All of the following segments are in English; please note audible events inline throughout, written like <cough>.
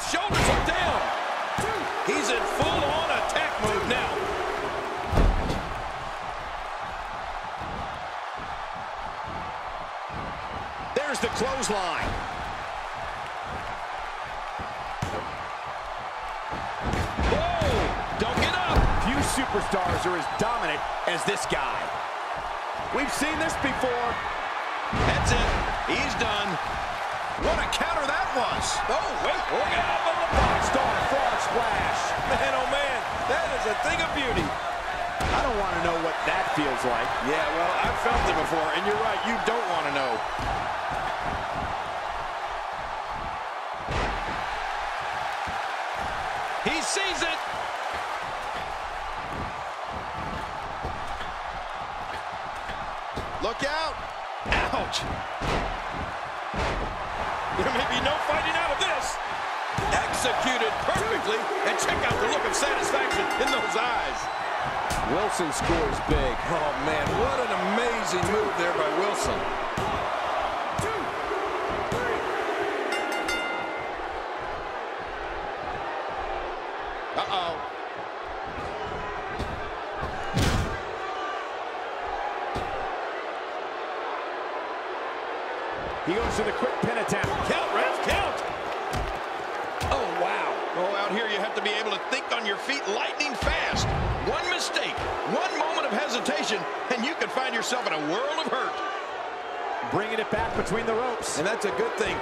Both shoulders are down. He's in full-on attack mode now. There's the clothesline. Whoa! Don't get up. Few superstars are as dominant as this guy. We've seen this before. That's it. He's done. What a counter was. Oh, wait. Look out on the box. Star frog splash. Man, oh, man. That is a thing of beauty. I don't want to know what that feels like. Yeah, well, I've felt it before, and you're right. You don't want to know. He sees it. Look out. Ouch. There may be no fighting out of this. Executed perfectly. And check out the look of satisfaction in those eyes. Wilson scores big. Oh, man, what an amazing move there by Wilson. He goes to the quick pin attempt. Count, Ref, count. Oh, wow. Oh, out here you have to be able to think on your feet lightning fast. One mistake, one moment of hesitation, and you could find yourself in a world of hurt. Bringing it back between the ropes. And that's a good thing.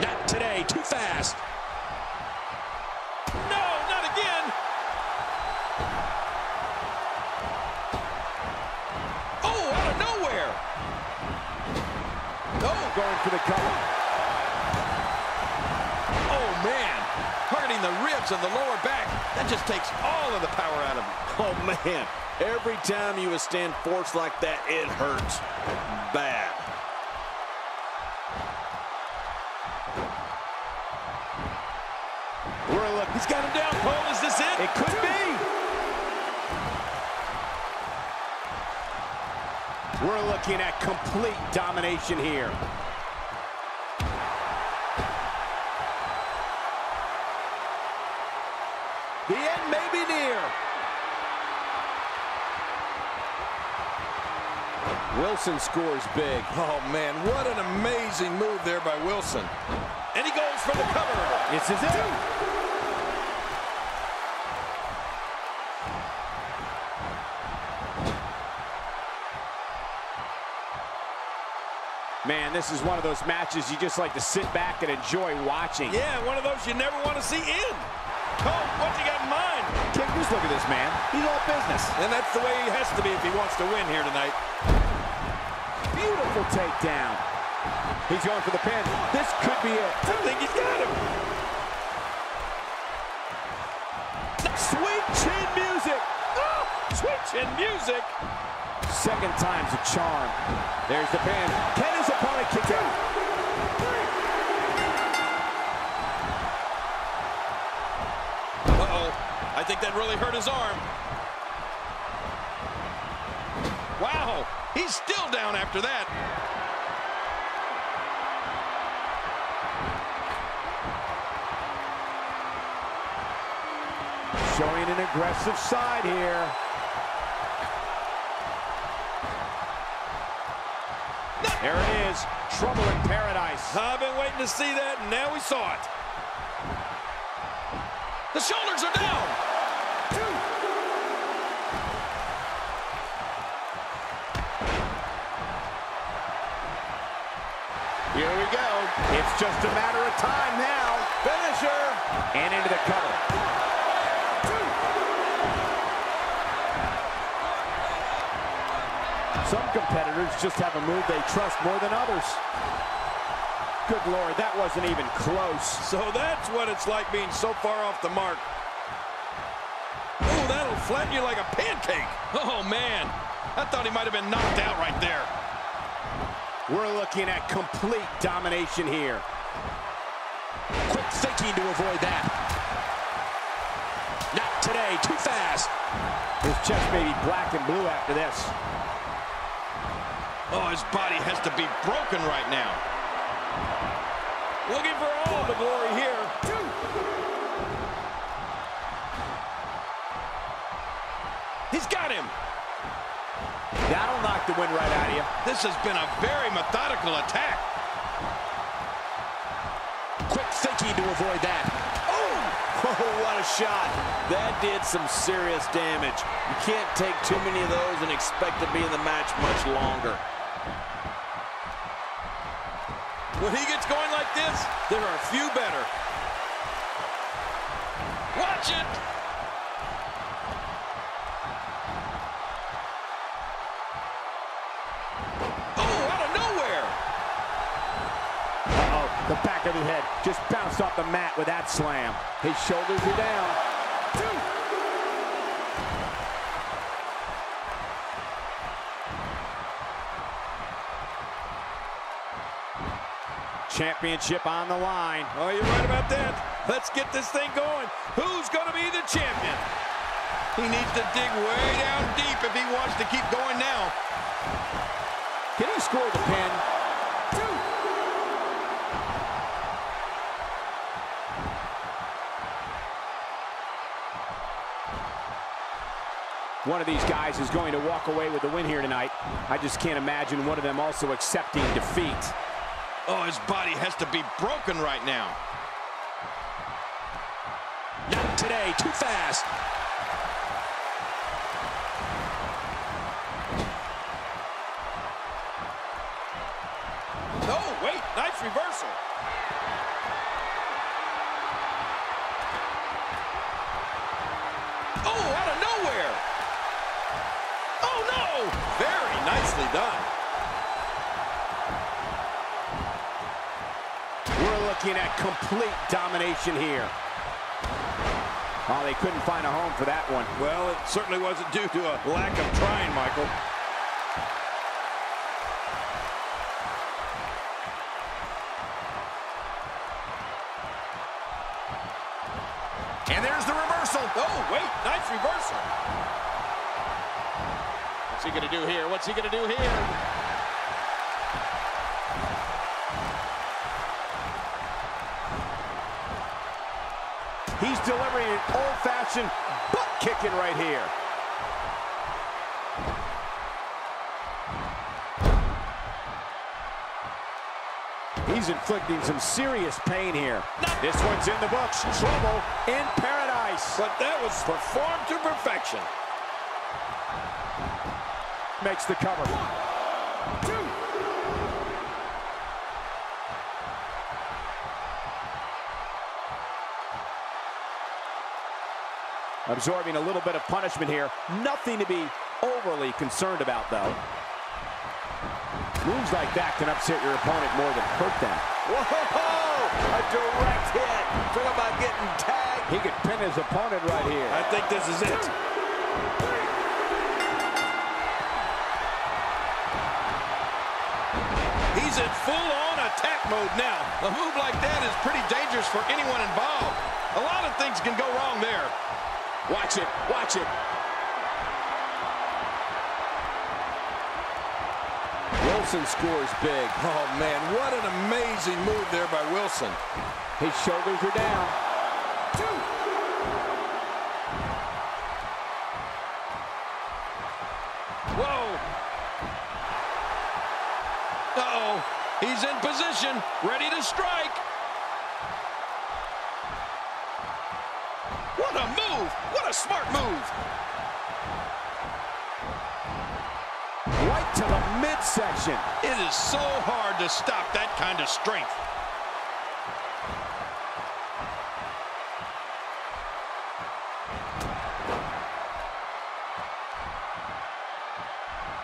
Not today. Too fast. For the cover. oh man. Targeting the ribs and the lower back. That just takes all of the power out of him. <laughs> Oh, man. Every time you withstand force like that, it hurts. Bad. We're look. He's got him down, Cole. Is this it? It could be. We're looking at complete domination here. Wilson scores big. Oh, man, what an amazing move there by Wilson. And he goes for the cover. This is it. Man, this is one of those matches you just like to sit back and enjoy watching. Yeah, one of those you never want to see end. Cole, what you got in mind? King, just look at this man. He's all business. And that's the way he has to be if he wants to win here tonight. Beautiful takedown. He's going for the pin. This could be it. I think he's got him. Sweet chin music. Oh, sweet chin music. Second time's a charm. There's the pin. Can his opponent kick out? Uh-oh. I think that really hurt his arm. Wow. He's still down after that. Showing an aggressive side here. There it is. Trouble in paradise. I've been waiting to see that, and now we saw it. The shoulders are down. Just a matter of time now. Finisher. And into the cover. Some competitors just have a move they trust more than others. Good Lord, that wasn't even close. So that's what it's like being so far off the mark. Oh, that'll flatten you like a pancake. Oh, man. I thought he might have been knocked out right there. We're looking at complete domination here. Quick thinking to avoid that. Not today, too fast. His chest may be black and blue after this. Oh, his body has to be broken right now. Looking for all the glory here. Wind right out of you. This has been a very methodical attack. Quick thinking to avoid that. Oh, <laughs> what a shot. That did some serious damage. You can't take too many of those and expect to be in the match much longer. When he gets going like this, there are a few better. Watch it! The mat with that slam. His shoulders are down. Championship on the line. Oh, you're right about that. Let's get this thing going. Who's going to be the champion? He needs to dig way down deep if he wants to keep going now. Can he score the pin? One of these guys is going to walk away with the win here tonight. I just can't imagine one of them also accepting defeat. Oh, his body has to be broken right now. Not today, too fast. Oh, wait, nice reversal. Oh, out of nowhere. Oh, no. Very nicely done. We're looking at complete domination here. Oh, they couldn't find a home for that one. Well, it certainly wasn't due to a lack of trying, Michael. What's he going to do here? What's he going to do here? He's delivering an old-fashioned butt kicking right here. He's inflicting some serious pain here. This one's in the books. Trouble in paradise. But that was performed to perfection. Makes the cover. Absorbing a little bit of punishment here. Nothing to be overly concerned about, though. Moves like that can upset your opponent more than hurt them. Whoa! A direct hit. Talk about getting tagged. He could pin his opponent right here. I think this is it. He's in full-on attack mode now. A move like that is pretty dangerous for anyone involved. A lot of things can go wrong there. Watch it. Watch it. Wilson scores big. Oh, man, what an amazing move there by Wilson. His shoulders are down. Whoa. He's in position, ready to strike. What a move. What a smart move. Right to the midsection. It is so hard to stop that kind of strength.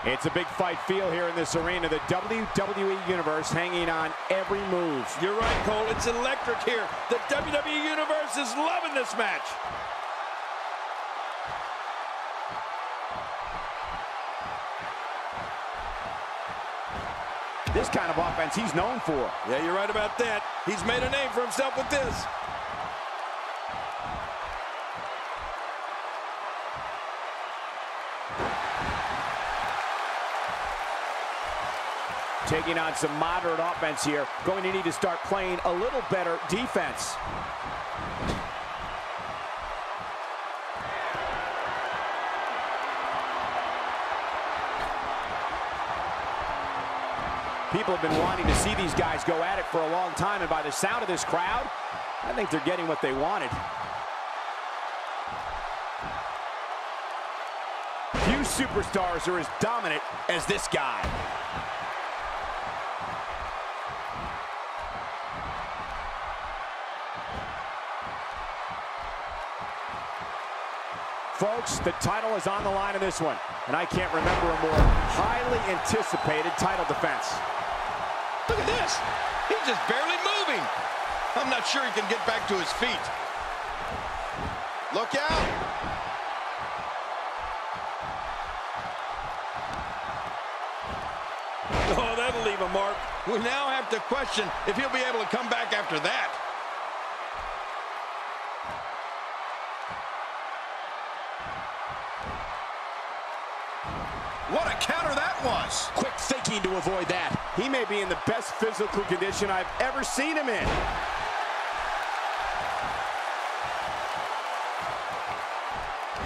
It's a big fight feel here in this arena. The WWE Universe hanging on every move. You're right, Cole. It's electric here. The WWE Universe is loving this match. This kind of offense he's known for. Yeah, you're right about that. He's made a name for himself with this. Taking on some moderate offense here. Going to need to start playing a little better defense. People have been wanting to see these guys go at it for a long time, and by the sound of this crowd, I think they're getting what they wanted. Few superstars are as dominant as this guy. Folks, the title is on the line in this one, and I can't remember a more highly anticipated title defense. Look at this. He's just barely moving. I'm not sure he can get back to his feet. Look out. Oh, that'll leave a mark. We now have to question if he'll be able to come back after that. What a counter that was. Quick thinking to avoid that. He may be in the best physical condition I've ever seen him in.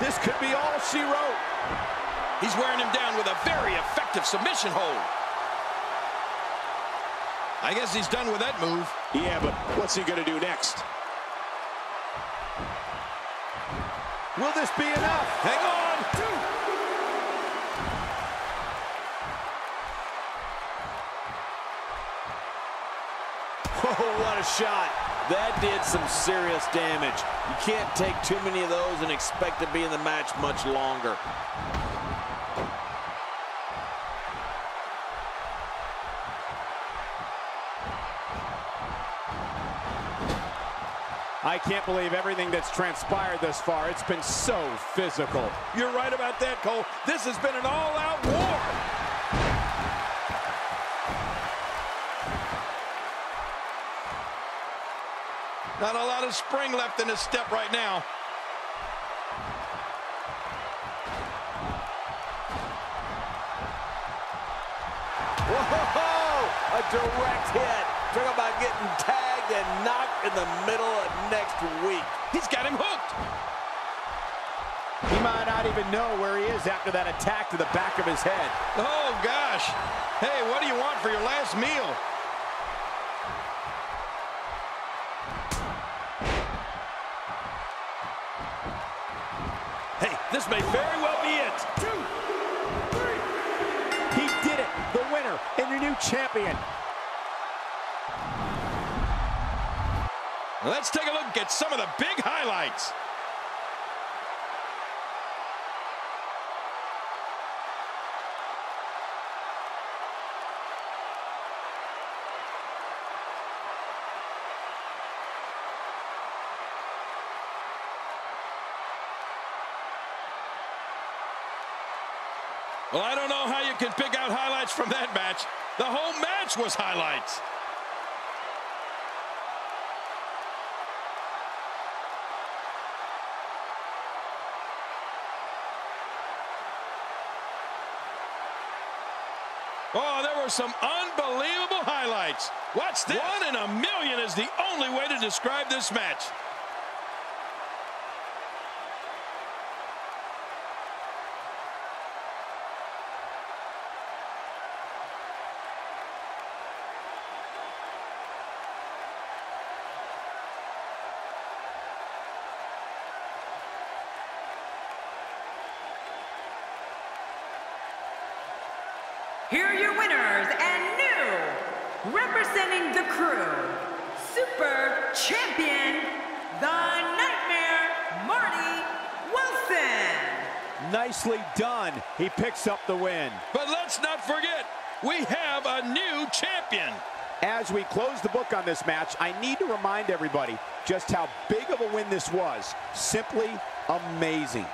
This could be all she wrote. He's wearing him down with a very effective submission hold. I guess he's done with that move. Yeah, but what's he going to do next? Will this be enough? Hang on. Oh, what a shot. That did some serious damage. You can't take too many of those and expect to be in the match much longer. I can't believe everything that's transpired thus far. It's been so physical. You're right about that, Cole. This has been an all-out war. Not a lot of spring left in his step right now. Whoa! A direct hit. Talk about getting tagged and knocked in the middle of next week. He's got him hooked. He might not even know where he is after that attack to the back of his head. Oh, gosh. Hey, what do you want for your last meal? This may very well be it. Two, three. He did it, the winner and your new champion. Let's take a look at some of the big highlights. Well, I don't know how you can pick out highlights from that match. The whole match was highlights. Oh, there were some unbelievable highlights. Watch this. One in a million is the only way to describe this match. Here are your winners and new, representing the crew, Super Champion, the Nightmare, Marty Wilson. Nicely done. He picks up the win. But let's not forget, we have a new champion. As we close the book on this match, I need to remind everybody just how big of a win this was. Simply amazing.